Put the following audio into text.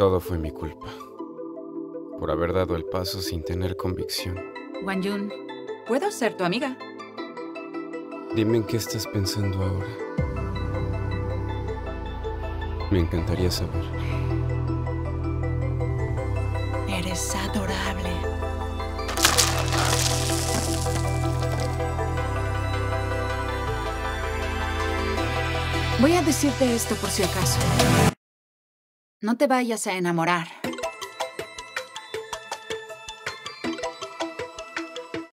Todo fue mi culpa. Por haber dado el paso sin tener convicción. Wan Yun, ¿puedo ser tu amiga? Dime en qué estás pensando ahora. Me encantaría saber. Eres adorable. Voy a decirte esto por si acaso. No te vayas a enamorar.